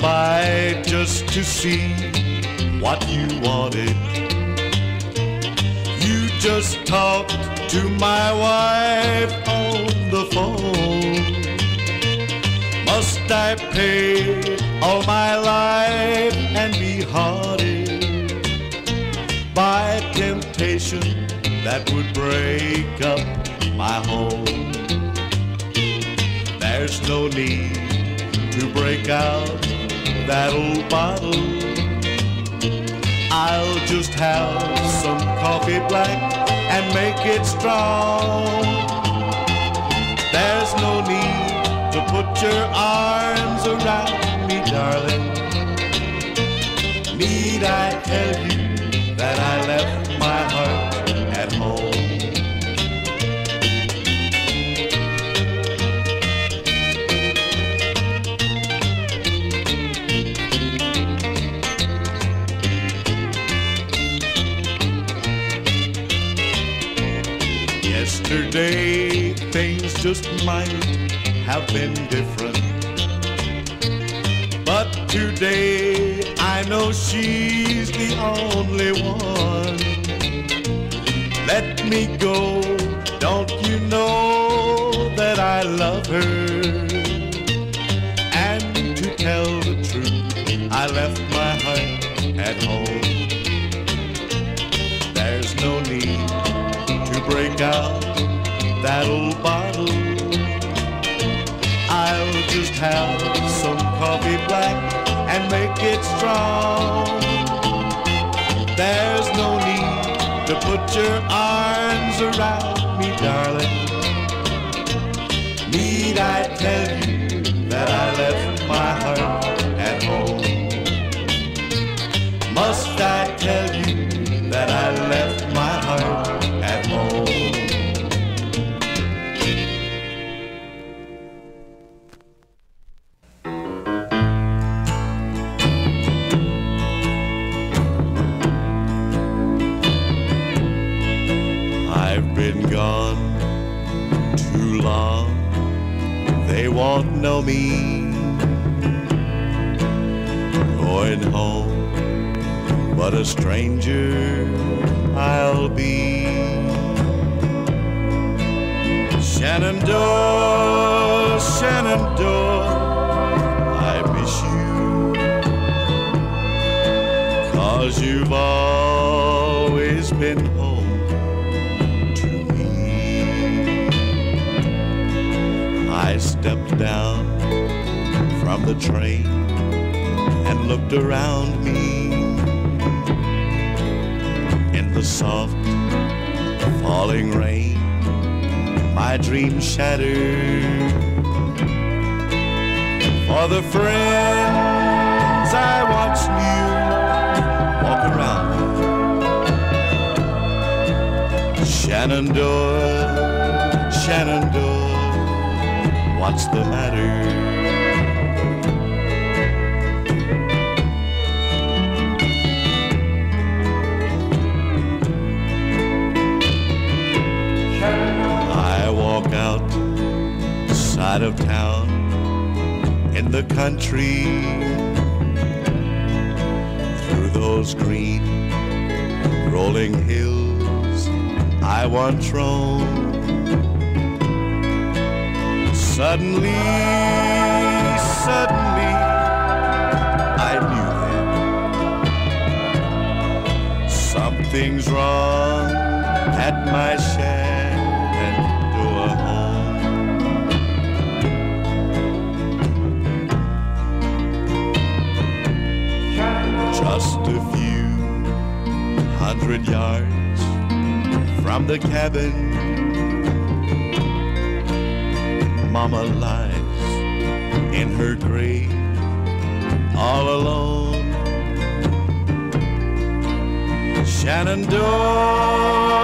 by just to see what you wanted. You just talked to my wife on the phone. Must I pay all my life and be haunted by temptation that would break up my home? There's no need to break out that old bottle. I'll just have some coffee black and make it strong. There's no need to put your arms around me, darling. Need I tell you that I left my heart at home? Yesterday things just might have been different. But today I know she's the only one. Let me go, don't you know that I love her? And to tell the truth, I left my heart at home. There's no need to break out that old bottle. I'll just have some coffee black and make it strong. There's no need to put your arms around me, darling. Need I tell you that I left my heart at home? Must I tell you that I left been gone too long. They won't know me. Going home, but a stranger I'll be. Shenandoah, Shenandoah, I miss you. Cause you've always been I stepped down from the train and looked around me in the soft falling rain. My dreams shattered. For the friends I once knew walk around. Shenandoah, what's the matter? I walk out side of town in the country through those green rolling hills I once roamed. Suddenly, suddenly, I knew then something's wrong at my Shenandoah home. Just a few hundred yards from the cabin, Mama lies in her grave all alone. Shenandoah,